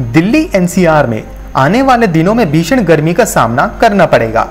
Delhi NCR में आने वाले दिनों में भीषण गर्मी का सामना करना पड़ेगा।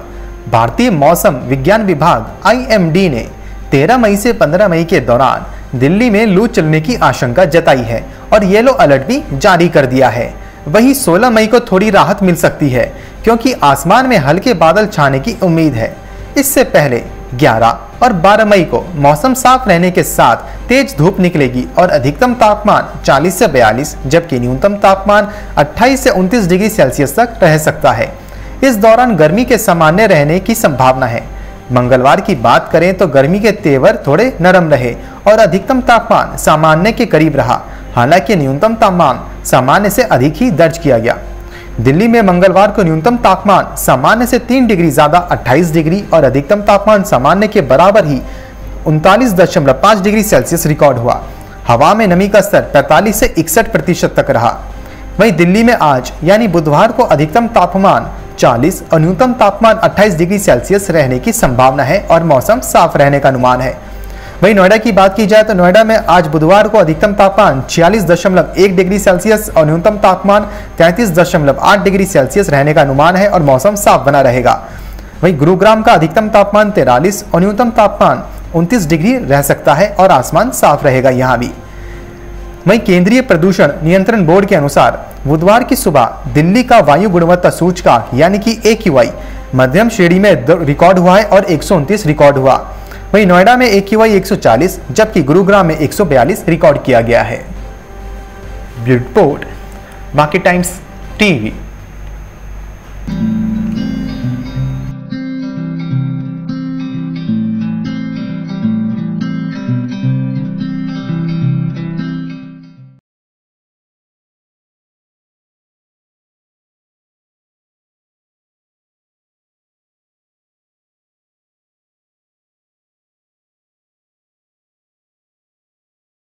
भारतीय मौसम विज्ञान विभाग आईएमडी ने 13 मई से 15 मई के दौरान दिल्ली में लू चलने की आशंका जताई है और येलो अलर्ट भी जारी कर दिया है। वहीं 16 मई को थोड़ी राहत मिल सकती है, क्योंकि आसमान में हल्के बादल छाने की उम्मीद है। इससे पहले 11 और 12 मई को मौसम साफ़ रहने के साथ तेज धूप निकलेगी और अधिकतम तापमान 40 से 42 जबकि न्यूनतम तापमान 28 से 29 डिग्री सेल्सियस तक रह सकता है। इस दौरान गर्मी के सामान्य रहने की संभावना है। मंगलवार की बात करें तो गर्मी के तेवर थोड़े नरम रहे और अधिकतम तापमान सामान्य के करीब रहा। हालाँकि न्यूनतम तापमान सामान्य से अधिक ही दर्ज किया गया। दिल्ली में मंगलवार को न्यूनतम तापमान सामान्य से तीन डिग्री ज़्यादा 28 डिग्री और अधिकतम तापमान सामान्य के बराबर ही उनतालीस दशमलव पाँच डिग्री सेल्सियस रिकॉर्ड हुआ। हवा में नमी का स्तर 45 से इकसठ प्रतिशत तक रहा। वहीं दिल्ली में आज, यानी बुधवार को अधिकतम तापमान 40 और न्यूनतम तापमान 28 डिग्री सेल्सियस रहने की संभावना है और मौसम साफ़ रहने का अनुमान है। वहीं नोएडा की बात की जाए तो नोएडा में आज बुधवार को अधिकतम तापमान छियालीस दशमलव एक डिग्री सेल्सियस और न्यूनतम तापमान तैंतीस दशमलव आठ डिग्री सेल्सियस रहने का अनुमान है और मौसम साफ़ बना रहेगा। वहीं गुरुग्राम का अधिकतम तापमान तिरालीस और न्यूनतम तापमान उनतीस डिग्री रह सकता है और आसमान साफ़ रहेगा यहाँ भी। वहीं केंद्रीय प्रदूषण नियंत्रण बोर्ड के अनुसार बुधवार की सुबह दिल्ली का वायु गुणवत्ता सूचकांक यानी कि ए मध्यम श्रेणी में रिकॉर्ड हुआ है और एक रिकॉर्ड हुआ। वहीं नोएडा में एक क्यू जबकि गुरुग्राम में 142 रिकॉर्ड किया गया है। रिपोर्ट, बाकी टाइम्स टीवी।